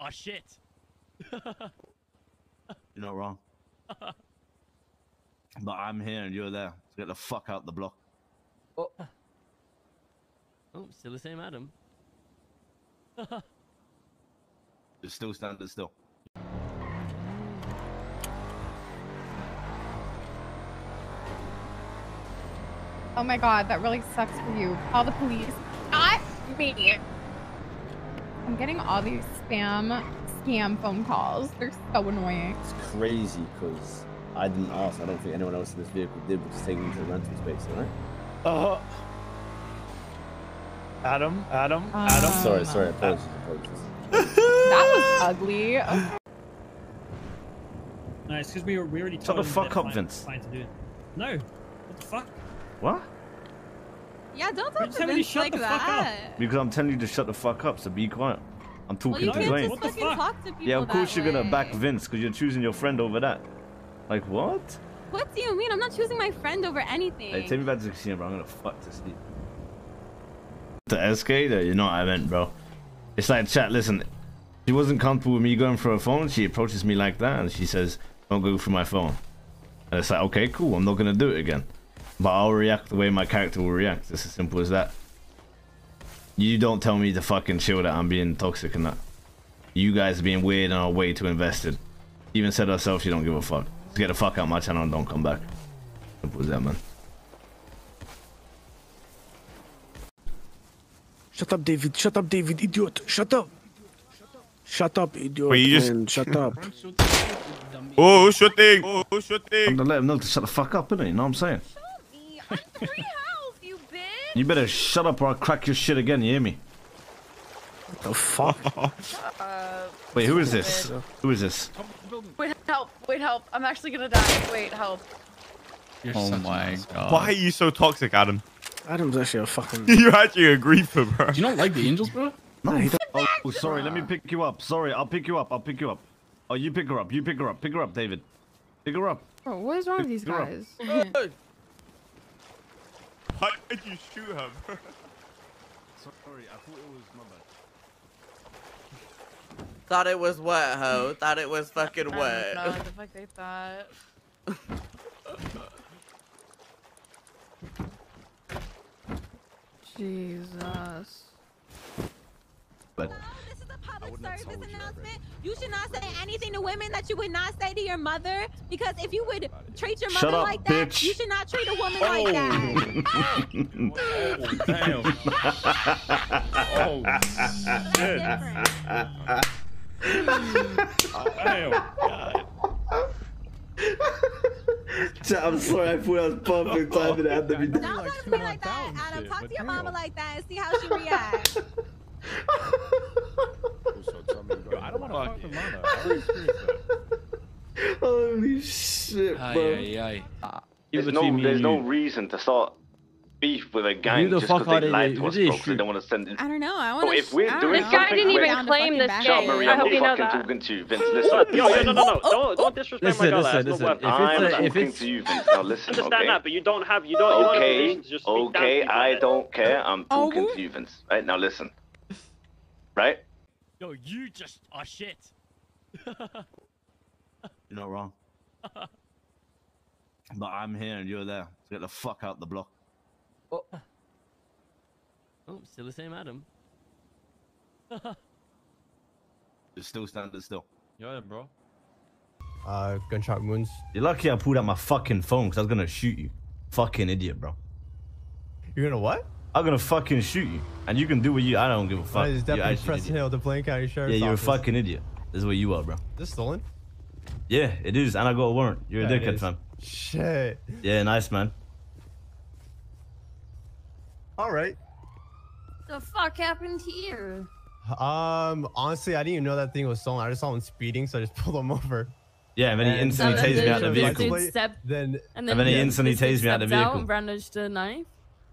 are shit. You're not wrong. but I'm here and you're there. So get the fuck out the block. Oh, oh still the same Adam. Just still standing still. Oh my god, that really sucks for you. Call the police. Not me. I'm getting all these spam scam phone calls. They're so annoying. It's crazy because I didn't ask. I don't think anyone else in this vehicle did, but just taking me to the rental space, all right? Uh huh. Adam, Adam, Um, Adam. Sorry, sorry. Apologies, apologies. That was ugly. Okay. No, it's because we, were- we already Shut the fuck up, fine- Vince. Fine to do it. No. What the fuck? What? Yeah, don't talk to having Vince like the fuck up. that. Because I'm telling you to shut the fuck up, so be quiet. I'm talking Well, you to can't just What the fucking fuck? talk to people Yeah, of course that you're gonna back Vince because you're choosing your friend over that. Like what? What do you mean? I'm not choosing my friend over anything. Hey, take me back to the casino, bro. I'm gonna fuck to sleep. The SK, there, you know what I meant, bro. It's like chat. Listen, she wasn't comfortable with me going for her phone. She approaches me like that, and she says, "Don't go for my phone." And it's like, okay, cool. I'm not gonna do it again. But I'll react the way my character will react. It's as simple as that. You don't tell me to fucking chill that I'm being toxic and that. You guys are being weird and are way too invested. Even said herself, she don't give a fuck. Just get the fuck out my channel and don't come back. Simple as that, man. Shut up, David. Shut up, David. Idiot. Shut up. Shut up, idiot. Wait, you just- man. Shut up. Oh, shooting! Oh, shooting! I'm gonna let him know to shut the fuck up, innit? You know what I'm saying? Me, I'm three health, you better shut up or I'll crack your shit again, you hear me? the fuck? Uh, wait, who is this? Who is this? Wait, help! Wait, help! I'm actually gonna die. Wait, help! oh my god. Why are you so toxic, Adam? Adam's actually a fucking. You're actually a griefer, bro. Do you not like the angels, bro? No, he don't. Oh, oh, sorry, let me pick you up. Sorry, I'll pick you up. I'll pick you up. Oh, you pick her up. You pick her up. Pick her up, David. Pick her up. Bro, what is wrong with these guys? Why did you shoot him? Sorry, I thought it was my bad. Thought it was wet, ho. Thought it was fucking I wet. don't what the fuck they thought. Jesus. But service announcement. You should not say anything to women that you would not say to your mother. Because if you would treat your Shut mother up, like that, bitch. you should not treat a woman like that. Damn. oh, shit. Damn. God. I'm sorry. I thought that was perfect timing. It had to be Don't talk to me like that, Adam. Talk to your mama like that and see how she reacts. Yo, I don't want to fuck with Mana. I already experienced that. Holy shit, Aye, bro. aye, aye. there's no, there's no reason to start beef with a gang just because out they of lied here. to us, Who did They don't want to send in. I don't know. I Bro, want if we're doing this guy didn't even claim this Shut game. Marie, I I'm hope not you know fucking that. talking to you, Vince. Listen. Yo, no, no, no, no. Oh, don't, don't oh. disrespect Listen, my girl. listen, That's listen. If I'm it's a, if talking it's to you, Vince. Now listen, understand okay? that, but you don't have, you don't, you don't Okay, permission to just speak down to okay, I don't care. I'm talking Oh. to you, Vince. Right now, listen. Right? Yo, you just are shit. You're not wrong. but I'm here and you're there. So get the fuck out the block. Oh, still the same Adam. Just still standing still. Yeah, bro. Uh, gunshot wounds. You're lucky I pulled out my fucking phone because I was gonna shoot you. Fucking idiot, bro. You're gonna what? I'm gonna fucking shoot you. And you can do what you I don't give a fuck. It's You're definitely actually an Preston idiot. Hill, the Blaine County Sheriff's Yeah, you're a fucking idiot. This is what you are, bro. This stolen? Yeah, it is, and I got a warrant. You're Yeah, a it dickhead, is. fam. Shit. Yeah, nice, man. All right. What the fuck happened here? Um, honestly, I didn't even know that thing was stolen. I just saw him speeding, so I just pulled him over. Yeah, and then he instantly And tased me out of the vehicle. Like, Step, Then and And then he yeah, instantly tased me out of the stepped out vehicle. and brandished a knife.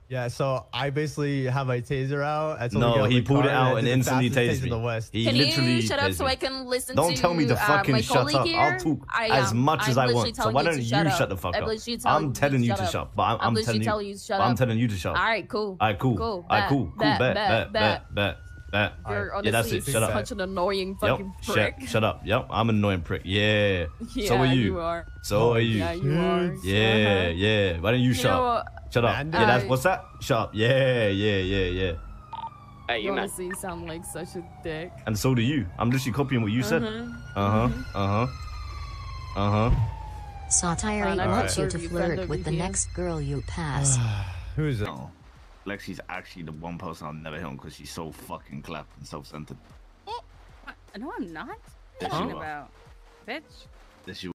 Yeah, so I basically have my taser out. I told him to No, he pulled it out I and instantly tased me. in the West. He Can literally you shut up so me. I can listen Don't to tell me to uh, fucking my shut up. here? I'll talk I, as um, much as I'm I want. So why don't to you shut up. shut the fuck I'm up? telling I'm telling you to shut shut up. up, but I'm, I'm I'm telling you. telling you to shut I'm up. telling you to shut up. right, cool. Alright, cool. Cool. Alright, cool. Cool. bet, Bet. bet, Bet. Bet. Bet. That. You're yeah, that's honestly it. Shut up. such an annoying fucking Yep. prick. Shut, shut up. Yep. I'm an annoying prick. Yeah. Yeah, so are you. you are. So are you. Yeah, you are. Yeah, Uh-huh. yeah. Why don't you, You shut know up? Shut up. Amanda? Yeah, that's what's that? Shut up. Yeah, yeah, yeah, yeah. Hey, You you man. honestly sound like such a dick. And so do you. I'm literally copying what you said. Mhm. Uh huh. Uh huh. Uh huh. Satire Fine, I wants you to flirt with the next girl you pass. Who's it? Lexi's actually the one person I'll never hit on because she's so fucking clapped and self-centered. Oh, no, I'm not. What are you are. about? Bitch. This you